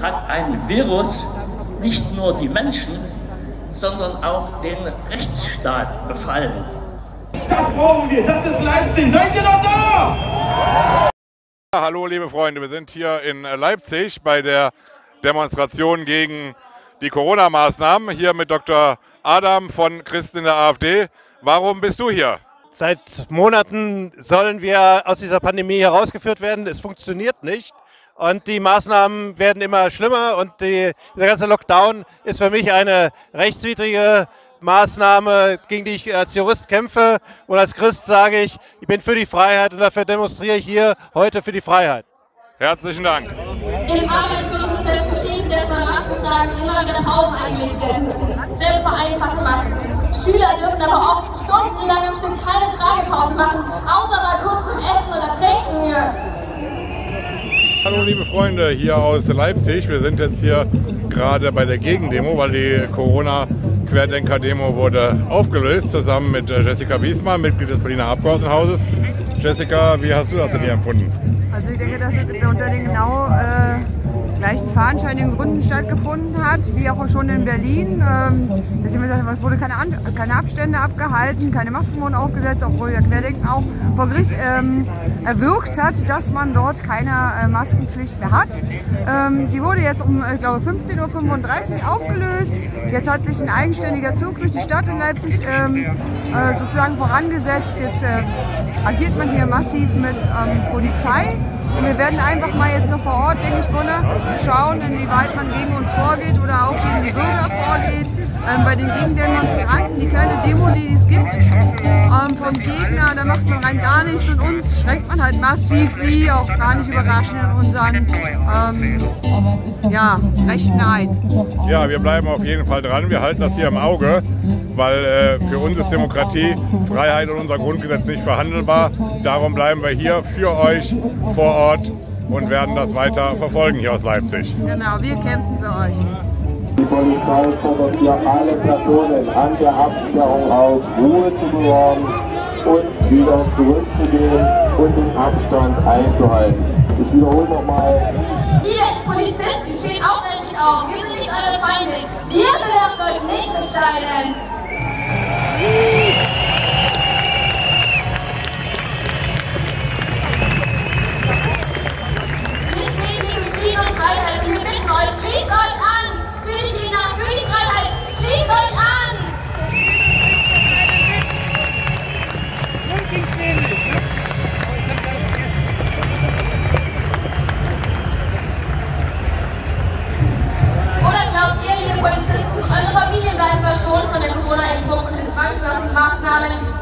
hat ein Virus nicht nur die Menschen, sondern auch den Rechtsstaat befallen. Das brauchen wir, das ist Leipzig. Seid ihr noch da? Hallo liebe Freunde, wir sind hier in Leipzig bei der Demonstration gegen die Corona-Maßnahmen. Hier mit Dr. Adam von Christen in der AfD. Warum bist du hier? Seit Monaten sollen wir aus dieser Pandemie herausgeführt werden. Es funktioniert nicht. Und die Maßnahmen werden immer schlimmer. Und die, dieser ganze Lockdown ist für mich eine rechtswidrige Maßnahme, gegen die ich als Jurist kämpfe. Und als Christ sage ich, ich bin für die Freiheit und dafür demonstriere ich hier heute für die Freiheit. Herzlichen Dank. Im Arbeitsschutz ist es geschehen, dass bei Maskentragen immer wieder Haufen eingelegt werden. Selbst vereinfachte Masken. Schüler dürfen aber oft stundenlang am Stück keine Tragepause machen, außer mal kurz zum Essen oder Trinken. Hallo liebe Freunde hier aus Leipzig. Wir sind jetzt hier gerade bei der Gegendemo, weil die Corona-Querdenker-Demo wurde aufgelöst, zusammen mit äh, Jessica Wiesmann, Mitglied des Berliner Abgeordnetenhauses. Jessica, wie hast du das denn hier empfunden? Also ich denke, dass es unter den genau äh, gleichen fadenscheinigen Gründen stattgefunden hat, wie auch schon in Berlin. Ähm, es wurde keine, An keine Abstände abgehalten, keine Masken wurden aufgesetzt, obwohl der Querdenken auch vor Gericht ähm, erwirkt hat, dass man dort keine äh, Maskenpflicht mehr hat. Ähm, die wurde jetzt um, ich glaube, 15.35 Uhr aufgelöst. Jetzt hat sich ein eigenständiger Zug durch die Stadt in Leipzig ähm, äh, sozusagen vorangesetzt. Jetzt äh, agiert man hier massiv mit ähm, Polizei. Und wir werden einfach mal jetzt noch vor Ort, denke ich, Gunnar, schauen, inwieweit man gegen uns vorgeht oder auch gegen die Bürger vorgeht. Ähm, bei den Gegendemonstranten, die kleine Demo, die es gibt, ähm, vom Gegner, da macht man rein gar nichts und uns schränkt man halt massiv, wie auch gar nicht überraschend in unseren ähm, ja, Rechten ein. Ja, wir bleiben auf jeden Fall dran. Wir halten das hier im Auge, weil äh, für uns ist Demokratie, Freiheit und unser Grundgesetz nicht verhandelbar. Darum bleiben wir hier für euch vor Ort und werden das weiter verfolgen hier aus Leipzig. Genau, wir kämpfen für euch. Die Polizei fordert hier alle Personen an der Absperrung auf, Ruhe zu bewahren und wieder zurückzugehen und den Abstand einzuhalten. Ich wiederhole nochmal. Ihr Polizisten steht auch endlich auf. Wir sind nicht eure Feinde. Wir bewerfen euch nicht mit Steinen. Verwaltungsmaßnahmen